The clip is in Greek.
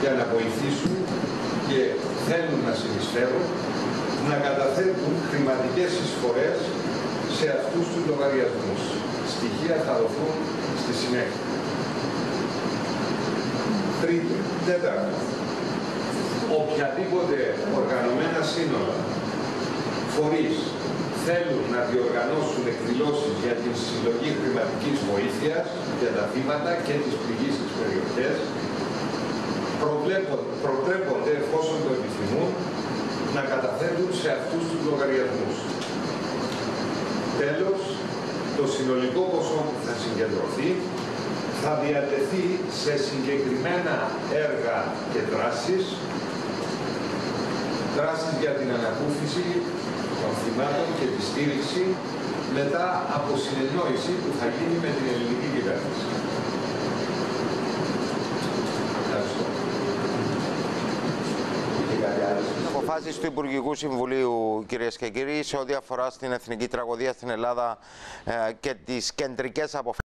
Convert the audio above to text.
για να βοηθήσουν και θέλουν να συνεισφέρουν να καταθέτουν χρηματικές εισφορές σε αυτούς τους λογαριασμούς. Στοιχεία θα δοθούν στη συνέχεια. Τρίτο, τέταρτο, οποιαδήποτε οργανωμένα σύνολα, φορείς, θέλουν να διοργανώσουν εκδηλώσεις για την συλλογή χρηματικής βοήθειας για τα θύματα και τις πληγήσεις περιοχές, προτρέπονται εφόσον το επιθυμούν να καταθέτουν σε αυτούς τους λογαριασμούς. Τέλος, το συνολικό ποσό που θα συγκεντρωθεί θα διατεθεί σε συγκεκριμένα έργα και δράσεις, δράσεις για την ανακούφιση των θυμάτων και τη στήριξη μετά από συνεννόηση που θα γίνει με την ελληνική Αποφάσεις του Υπουργικού Συμβουλίου, κυρίες και κύριοι, σε ό,τι αφορά στην εθνική τραγωδία στην Ελλάδα ε, και τις κεντρικές αποφάσεις.